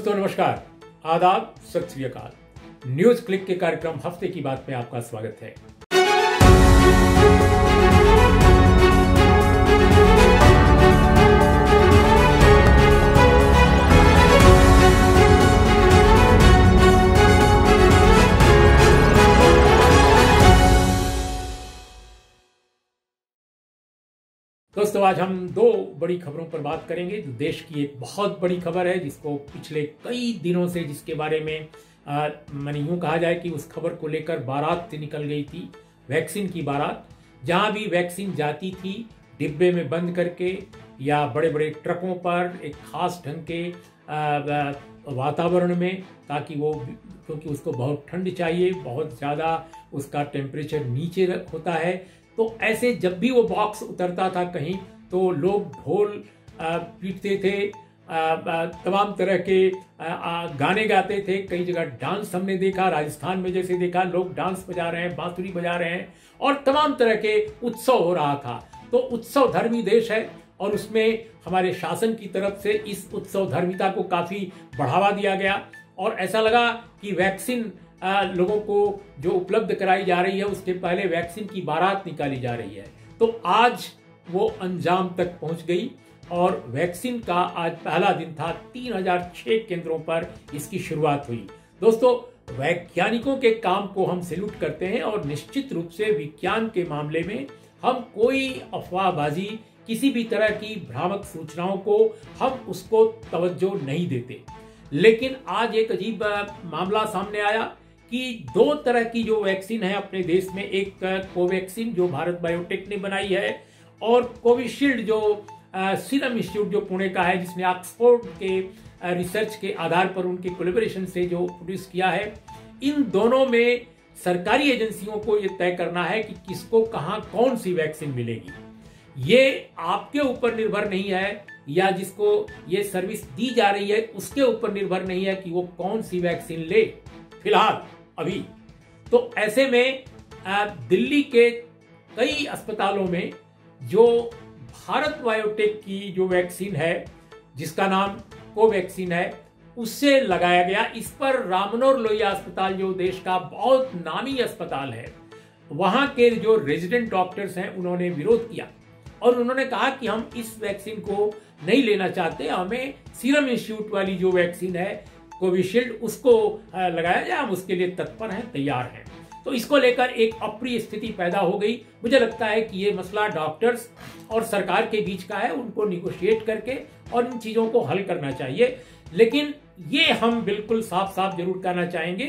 दोस्तों, नमस्कार। आदाब, सत न्यूज़ क्लिक के कार्यक्रम हफ़्ते की बात में आपका स्वागत है। दोस्तों आज हम दो बड़ी खबरों पर बात करेंगे, जो देश की एक बहुत बड़ी खबर है, जिसको पिछले कई दिनों से जिसके बारे में मैंने यूँ कहा जाए कि उस खबर को लेकर बारात निकल गई थी, वैक्सीन की बारात। जहाँ भी वैक्सीन जाती थी, डिब्बे में बंद करके या बड़े बड़े ट्रकों पर एक खास ढंग के वातावरण में, ताकि वो, क्योंकि उसको बहुत ठंड चाहिए, बहुत ज़्यादा उसका टेम्परेचर नीचे होता है तो ऐसे जब भी वो बॉक्स उतरता था कहीं तो लोग ढोल पीटते थे तमाम तरह के गाने गाते थे। कई जगह डांस हमने देखा, राजस्थान में जैसे देखा, लोग डांस बजा रहे हैं, बांसुरी बजा रहे हैं और तमाम तरह के उत्सव हो रहा था। तो उत्सव धर्मी देश है और उसमें हमारे शासन की तरफ़ से इस उत्सव धर्मिता को काफ़ी बढ़ावा दिया गया और ऐसा लगा कि वैक्सीन लोगों को जो उपलब्ध कराई जा रही है, उसके पहले वैक्सीन की बारात निकाली जा रही है। तो आज वो अंजाम तक पहुँच गई और वैक्सीन का आज पहला दिन था। 3006 केंद्रों पर इसकी शुरुआत हुई। दोस्तों, वैज्ञानिकों के काम को हम सैल्यूट करते हैं और निश्चित रूप से विज्ञान के मामले में हम कोई अफवाहबाजी, किसी भी तरह की भ्रामक सूचनाओं को हम उसको तवज्जो नहीं देते। लेकिन आज एक अजीब मामला सामने आया। कि दो तरह की जो वैक्सीन है अपने देश में, एक कोवैक्सीन जो भारत बायोटेक ने बनाई है और कोविशील्ड जो सीरम इंस्टीट्यूट जो पुणे का है जिसने ऑक्सफोर्ड के रिसर्च के आधार पर उनके कोलेबोरेशन से जो प्रोड्यूस किया है, इन दोनों में सरकारी एजेंसियों को यह तय करना है कि किसको कहाँ कौन सी वैक्सीन मिलेगी। ये आपके ऊपर निर्भर नहीं है या जिसको ये सर्विस दी जा रही है, उसके ऊपर निर्भर नहीं है कि वो कौन सी वैक्सीन ले। फ़िलहाल अभी। तो ऐसे में दिल्ली के कई अस्पतालों में जो भारत बायोटेक की जो वैक्सीन है, जिसका नाम कोवैक्सीन है, उससे लगाया गया। इस पर रामनोर लोहिया अस्पताल, जो देश का बहुत नामी अस्पताल है, वहाँ के जो रेजिडेंट डॉक्टर्स हैं, उन्होंने विरोध किया। और उन्होंने कहा कि हम इस वैक्सीन को नहीं लेना चाहते, हमें सीरम इंस्टीट्यूट वाली जो वैक्सीन है कोविशील्ड उसको लगाया जाए हम उसके लिए तत्पर हैं, तैयार हैं। तो इसको लेकर एक अप्रिय स्थिति पैदा हो गई। मुझे लगता है कि ये मसला डॉक्टर्स और सरकार के बीच का है, उनको निगोशिएट करके और इन चीज़ों को हल करना चाहिए। लेकिन ये हम बिल्कुल साफ़ साफ़ ज़रूर कहना चाहेंगे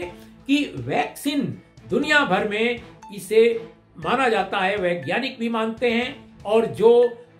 कि वैक्सीन दुनिया भर में इसे माना जाता है, वैज्ञानिक भी मानते हैं और जो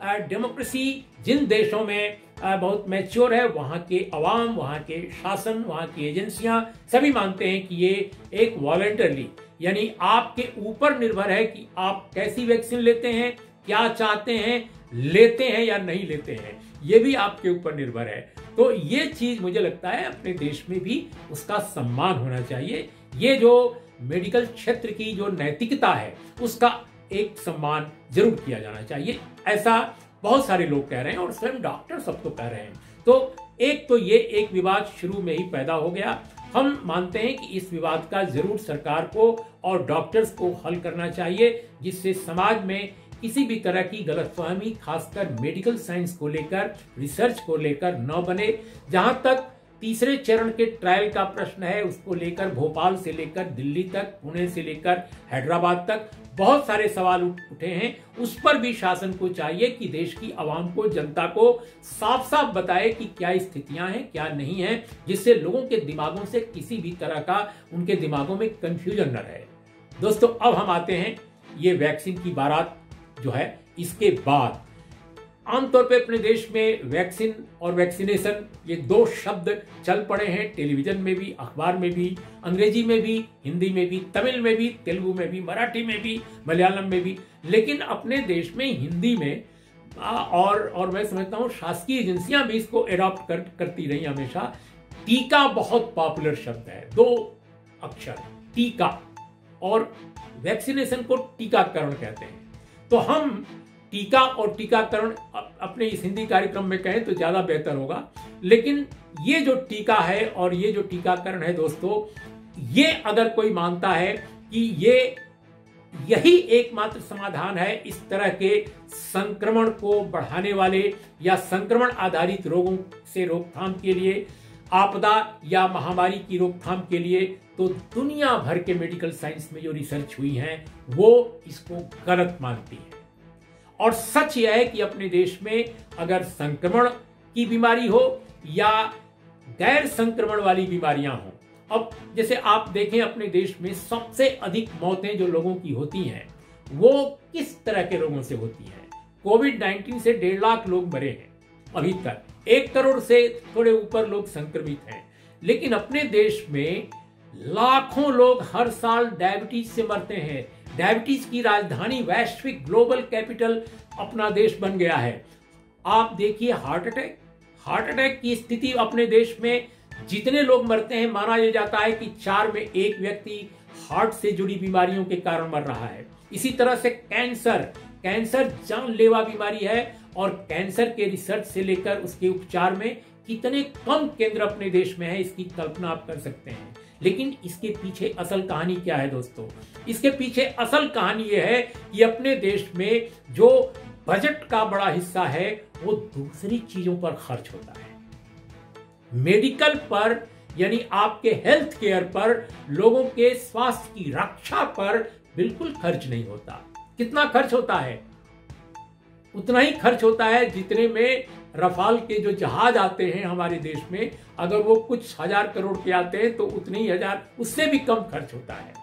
डेमोक्रेसी जिन देशों में बहुत मैच्योर है, वहाँ के अवाम, वहाँ के शासन, वहाँ की एजेंसियाँ सभी मानते हैं कि ये एक वॉलेंटरली यानी आपके ऊपर निर्भर है कि आप कैसी वैक्सीन लेते हैं, क्या चाहते हैं, लेते हैं या नहीं लेते हैं। ये भी आपके ऊपर निर्भर है। तो ये चीज़ मुझे लगता है अपने देश में भी उसका सम्मान होना चाहिए। ये जो मेडिकल क्षेत्र की जो नैतिकता है, उसका एक सम्मान ज़रूर किया जाना चाहिए। ऐसा बहुत सारे लोग कह रहे हैं और स्वयं डॉक्टर सब तो कह रहे हैं। तो एक तो ये एक विवाद शुरू में ही पैदा हो गया। हम मानते हैं कि इस विवाद का ज़रूर सरकार को और डॉक्टर्स को हल करना चाहिए, जिससे समाज में किसी भी तरह की गलतफहमी, खासकर मेडिकल साइंस को लेकर, रिसर्च को लेकर न बने। जहाँ तक तीसरे चरण के ट्रायल का प्रश्न है, उसको लेकर भोपाल से लेकर दिल्ली तक, पुणे से लेकर हैदराबाद तक बहुत सारे सवाल उठे हैं। उस पर भी शासन को चाहिए कि देश की आवाम को, जनता को साफ़ साफ़ बताए कि क्या स्थितियाँ हैं, क्या नहीं है, जिससे लोगों के दिमागों से किसी भी तरह का, उनके दिमागों में कंफ्यूजन न रहे। दोस्तों, अब हम आते हैं ये वैक्सीन की बारात जो है, इसके बाद। आमतौर पर अपने देश में वैक्सीन और वैक्सीनेशन ये दो शब्द चल पड़े हैं टेलीविज़न में भी अखबार में भी अंग्रेज़ी में भी हिंदी में भी तमिल में भी तेलुगु में भी मराठी में भी मलयालम में भी। लेकिन अपने देश में हिंदी में और और मैं समझता हूँ शासकीय एजेंसियाँ भी इसको एडॉप्ट कर, करती रही हमेशा। टीका बहुत पॉपुलर शब्द है दो अक्षर टीका। और वैक्सीनेशन को टीकाकरण कहते हैं। तो हम टीका और टीकाकरण अपने इस हिंदी कार्यक्रम में कहें तो ज़्यादा बेहतर होगा। लेकिन ये जो टीका है और ये जो टीकाकरण है दोस्तों, ये अगर कोई मानता है कि ये, यही एकमात्र समाधान है इस तरह के संक्रमण को बढ़ाने वाले या संक्रमण आधारित रोगों से रोकथाम के लिए, आपदा या महामारी की रोकथाम के लिए तो दुनिया भर के मेडिकल साइंस में जो रिसर्च हुई है, वो इसको गलत मानती है। और सच यह है कि अपने देश में अगर संक्रमण की बीमारी हो या गैर संक्रमण वाली बीमारियाँ हो, अब जैसे आप देखें अपने देश में सबसे अधिक मौतें जो लोगों की होती हैं, वो किस तरह के रोगों से होती हैं? कोविड 19 से डेढ़ लाख लोग मरे हैं अभी तक। एक करोड़ से थोड़े ऊपर लोग संक्रमित हैं। लेकिन अपने देश में लाखों लोग हर साल डायबिटीज़ से मरते हैं। डायबिटीज़ की राजधानी वैश्विक ग्लोबल कैपिटल अपना देश बन गया है। आप देखिए हार्ट अटैक हार्ट अटैक की स्थिति अपने देश में जितने लोग मरते हैं, माना यह जाता है कि चार में एक व्यक्ति हार्ट से जुड़ी बीमारियों के कारण मर रहा है। इसी तरह से कैंसर कैंसर जानलेवा बीमारी है और कैंसर के रिसर्च से लेकर उसके उपचार में कितने कम केंद्र अपने देश में है, इसकी कल्पना आप कर सकते हैं। लेकिन इसके पीछे असल कहानी क्या है दोस्तों? इसके पीछे असल कहानी यह है कि अपने देश में जो बजट का बड़ा हिस्सा है, वो दूसरी चीज़ों पर खर्च होता है। मेडिकल पर, यानी आपके हेल्थ केयर पर, लोगों के स्वास्थ्य की रक्षा पर बिल्कुल खर्च नहीं होता। कितना खर्च होता है? उतना ही खर्च होता है जितने में रफाल के जो जहाज़ आते हैं हमारे देश में, अगर वो कुछ हज़ार करोड़ के आते हैं तो उतने ही हज़ार, उससे भी कम खर्च होता है।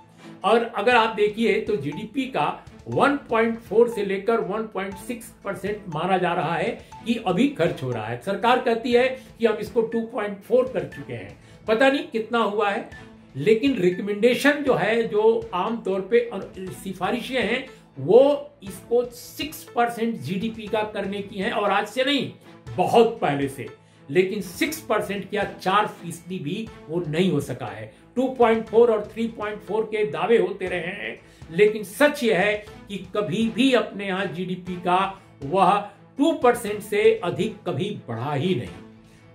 और अगर आप देखिए तो जीडीपी का 1.4 से लेकर 1.6 परसेंट माना जा रहा है कि अभी खर्च हो रहा है। सरकार कहती है कि हम इसको 2.4 कर चुके हैं। पता नहीं कितना हुआ है, लेकिन रिकमेंडेशन जो है, जो आमतौर पे सिफारिशें हैं वो इसको 6 परसेंट जीडीपी का करने की है और आज से नहीं, बहुत पहले से। लेकिन 6 परसेंट या चार फ़ीसदी भी वो नहीं हो सका है। 2.4 और 3.4 के दावे होते रहे हैं, लेकिन सच यह है कि कभी भी अपने यहाँ जीडीपी का वह 2 परसेंट से अधिक कभी बढ़ा ही नहीं।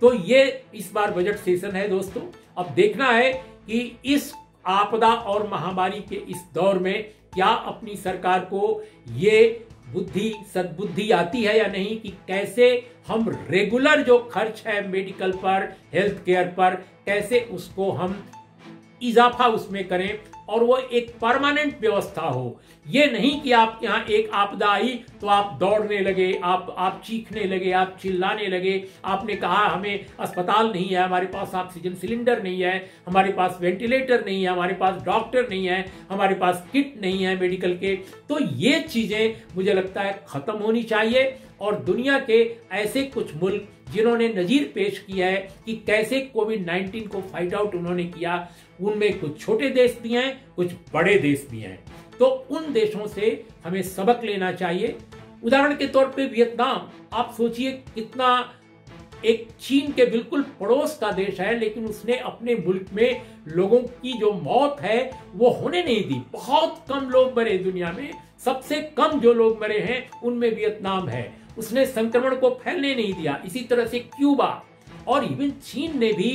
तो ये इस बार बजट सेशन है दोस्तों। अब देखना है कि इस आपदा और महामारी के इस दौर में क्या अपनी सरकार को ये बुद्धि, सद्बुद्धि आती है या नहीं कि कैसे हम रेगुलर जो खर्च है मेडिकल पर हेल्थ केयर पर, कैसे उसको हम इजाफा उसमें करें? और वो एक परमानेंट व्यवस्था हो। ये नहीं कि आप यहाँ एक आपदा आई तो आप दौड़ने लगे, आप आप चीखने लगे, आप चिल्लाने लगे। आपने कहा, हमें अस्पताल नहीं है, हमारे पास ऑक्सीजन सिलेंडर नहीं है, हमारे पास वेंटिलेटर नहीं है, हमारे पास डॉक्टर नहीं है, हमारे पास किट नहीं है मेडिकल के। तो ये चीज़ें मुझे लगता है खत्म होनी चाहिए। और दुनिया के ऐसे कुछ मुल्क जिन्होंने नजीर पेश किया है कि कैसे कोविड 19 को फाइट आउट उन्होंने किया, उनमें कुछ छोटे देश भी हैं, कुछ बड़े देश भी हैं। तो उन देशों से हमें सबक लेना चाहिए। उदाहरण के तौर पे वियतनाम, आप सोचिए कितना एक चीन के बिल्कुल पड़ोस का देश है, लेकिन उसने अपने मुल्क में लोगों की जो मौत है, वो होने नहीं दी। बहुत कम लोग मरे दुनिया में, सबसे कम जो लोग मरे हैं, उनमें वियतनाम है। उसने संक्रमण को फैलने नहीं दिया। इसी तरह से क्यूबा और इवन चीन ने भी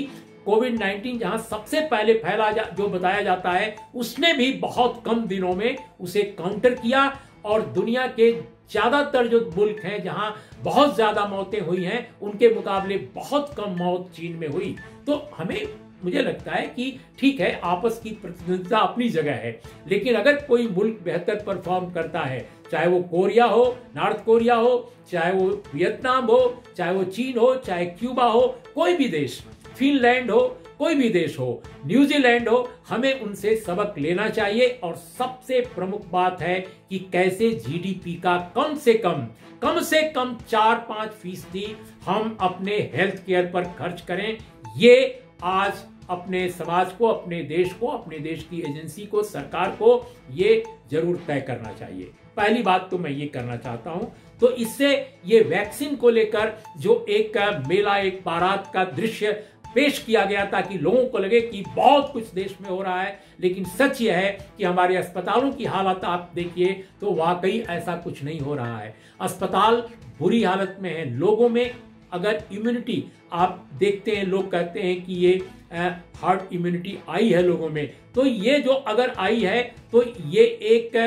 कोविड 19 जहाँ सबसे पहले फैला जा, जो बताया जाता है उसने भी बहुत कम दिनों में उसे काउंटर किया और दुनिया के ज़्यादातर जो मुल्क हैं जहाँ बहुत ज़्यादा मौतें हुई हैं उनके मुकाबले बहुत कम मौत चीन में हुई। तो हमें मुझे लगता है कि ठीक है आपस की प्रतिनिधिता अपनी जगह है लेकिन अगर कोई मुल्क बेहतर परफॉर्म करता है चाहे वो कोरिया हो, नॉर्थ कोरिया हो, चाहे वो वियतनाम हो, चाहे वो चीन हो, चाहे क्यूबा हो, कोई भी देश, फिनलैंड हो, कोई भी देश हो, न्यूजीलैंड हो, हमें उनसे सबक लेना चाहिए और सबसे प्रमुख बात है कि कैसे जीडीपी का कम से कम कम से कम चार पाँच फ़ीसदी हम अपने हेल्थ केयर पर खर्च करें। ये आज अपने समाज को, अपने देश को, अपने देश की एजेंसी को, सरकार को ये ज़रूर तय करना चाहिए। पहली बात तो मैं ये करना चाहता हूँ तो इससे ये वैक्सीन को लेकर जो एक मेला, एक बारात का दृश्य पेश किया गया ताकि लोगों को लगे कि बहुत कुछ देश में हो रहा है, लेकिन सच यह है कि हमारे अस्पतालों की हालत आप देखिए तो वाकई ऐसा कुछ नहीं हो रहा है। अस्पताल बुरी हालत में है। लोगों में अगर इम्यूनिटी आप देखते हैं, लोग कहते हैं कि ये हार्ट इम्यूनिटी आई है लोगों में। तो ये जो अगर आई है तो ये एक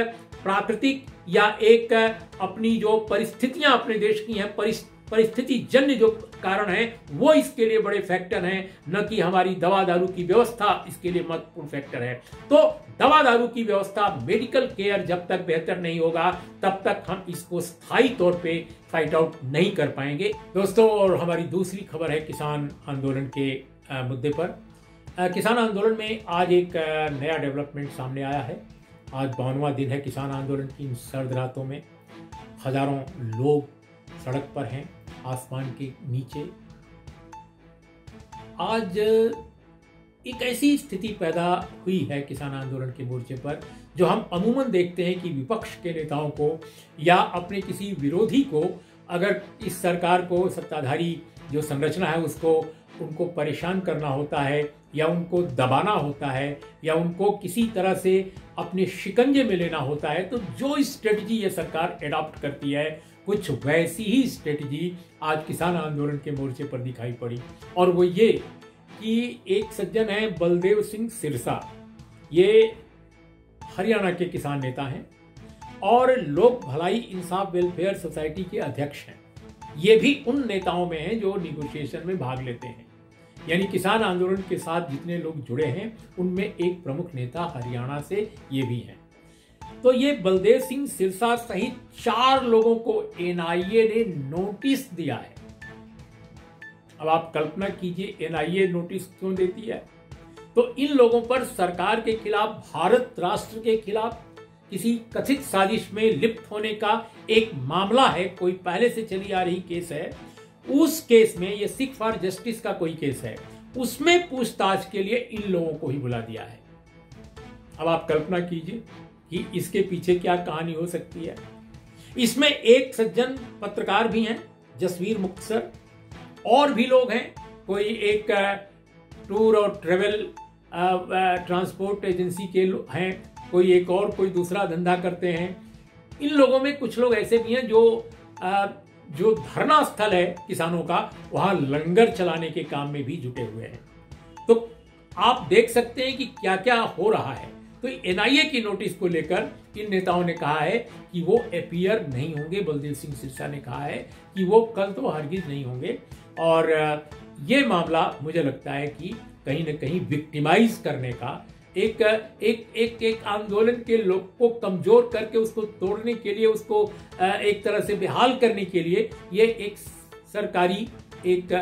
प्राकृतिक या एक अपनी जो परिस्थितियाँ अपने देश की हैं परिस्थिति जन्य जो कारण है, वो इसके लिए बड़े फैक्टर हैं। न कि हमारी दवा दारू की व्यवस्था इसके लिए महत्वपूर्ण फैक्टर है। तो दवा दारू की व्यवस्था मेडिकल केयर जब तक बेहतर नहीं होगा, तब तक हम इसको स्थायी तौर पे फाइट आउट नहीं कर पाएँगे। दोस्तों, और हमारी दूसरी खबर है किसान आंदोलन के मुद्दे पर। किसान आंदोलन में आज एक नया डेवलपमेंट सामने आया है। आज बावनवा दिन है किसान आंदोलन की। इन सर्द रातों में हज़ारों लोग सड़क पर हैं, आसमान के नीचे। आज एक ऐसी स्थिति पैदा हुई है किसान आंदोलन के मोर्चे पर, जो हम अमूमन देखते हैं कि विपक्ष के नेताओं को या अपने किसी विरोधी को, अगर इस सरकार को, सत्ताधारी जो संरचना है उसको उनको परेशान करना होता है, या उनको दबाना होता है, या उनको किसी तरह से अपने शिकंजे में लेना होता है तो जो स्ट्रेटजी ये सरकार एडॉप्ट करती है, कुछ वैसी ही स्ट्रेटजी आज किसान आंदोलन के मोर्चे पर दिखाई पड़ी। और वो ये कि एक सज्जन है बलदेव सिंह सिरसा। ये हरियाणा के किसान नेता हैं और लोक भलाई इंसाफ वेलफेयर सोसाइटी के अध्यक्ष हैं। ये भी उन नेताओं में हैं जो निगोशिएशन में भाग लेते हैं। यानी किसान आंदोलन के साथ जितने लोग जुड़े हैं, उनमें एक प्रमुख नेता हरियाणा से ये भी हैं। तो ये बलदेव सिंह सिरसा सहित चार लोगों को एनआईए ने नोटिस दिया है। अब आप कल्पना कीजिए, एनआईए नोटिस क्यों देती है? तो इन लोगों पर सरकार के खिलाफ, भारत राष्ट्र के खिलाफ किसी कथित साजिश में लिप्त होने का एक मामला है। कोई पहले से चली आ रही केस है उस केस में ये सिख फॉर जस्टिस का कोई केस है, उसमें पूछताछ के लिए इन लोगों को ही बुला दिया है। अब आप कल्पना कीजिए कि इसके पीछे क्या कहानी हो सकती है। इसमें एक सज्जन पत्रकार भी हैं, जसवीर मुक्तसर, और भी लोग हैं। कोई एक टूर और ट्रेवल ट्रांसपोर्ट एजेंसी के हैं, कोई एक और, कोई दूसरा धंधा करते हैं। इन लोगों में कुछ लोग ऐसे भी हैं जो जो धरना स्थल है किसानों का, वहाँ लंगर चलाने के काम में भी जुटे हुए हैं। तो आप देख सकते हैं कि क्या क्या हो रहा है। तो एनआईए की नोटिस को लेकर इन नेताओं ने कहा है कि वो अपियर नहीं होंगे, बलदेव सिंह सिरसा ने कहा है कि वो कल तो हरगिज नहीं होंगे। और ये मामला मुझे लगता है कि कहीं ना कहीं विक्टिमाइज करने का एक एक एक एक आंदोलन के लोग को कमज़ोर करके उसको तोड़ने के लिए, उसको एक तरह से बेहाल करने के लिए ये एक सरकारी एक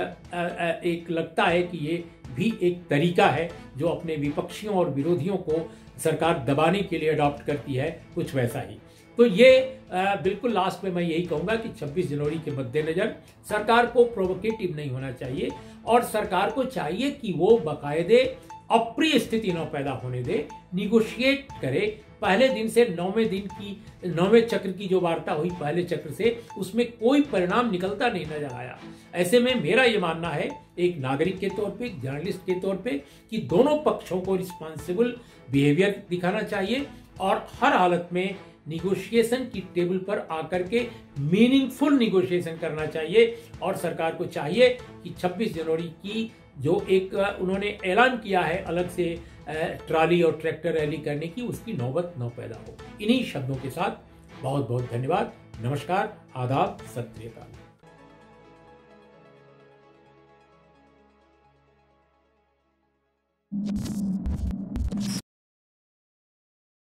एक लगता है कि ये भी एक तरीका है जो अपने विपक्षियों और विरोधियों को सरकार दबाने के लिए अडॉप्ट करती है, कुछ वैसा ही। तो ये बिल्कुल लास्ट में मैं यही कहूँगा कि 26 जनवरी के मद्देनजर सरकार को प्रोवोकेटिव नहीं होना चाहिए और सरकार को चाहिए कि वो बाकायदे अप्रिय स्थिति न पैदा होने दे। निगोशिएट करे। पहले दिन से नौवें दिन की, नौवें चक्र की जो वार्ता हुई पहले चक्र से, उसमें कोई परिणाम निकलता नहीं नज़र आया। ऐसे में मेरा ये मानना है, एक नागरिक के तौर पे, जर्नलिस्ट के तौर पे, कि दोनों पक्षों को रिस्पॉन्सिबल बिहेवियर दिखाना चाहिए और हर हालत में निगोशिएशन की टेबल पर आकर के मीनिंगफुल निगोशिएशन करना चाहिए और सरकार को चाहिए कि 26 जनवरी की जो एक उन्होंने ऐलान किया है अलग से ट्राली और ट्रैक्टर रैली करने की, उसकी नौबत न पैदा हो। इन्हीं शब्दों के साथ बहुत बहुत धन्यवाद। नमस्कार, आदाब सत you